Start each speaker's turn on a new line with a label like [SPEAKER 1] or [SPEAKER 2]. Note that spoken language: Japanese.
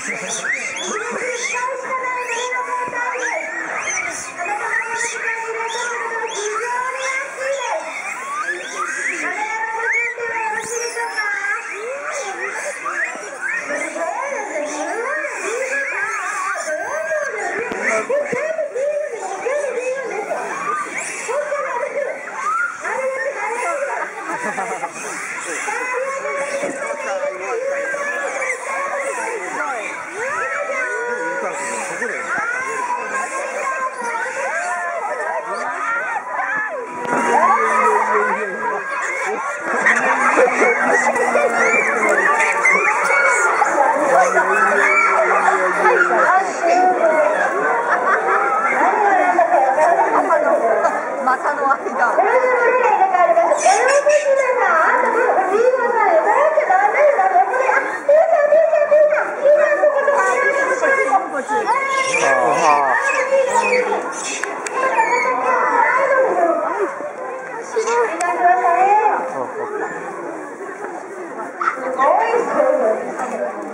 [SPEAKER 1] ハ
[SPEAKER 2] ハハハ
[SPEAKER 1] 股の間。
[SPEAKER 3] Thank you. always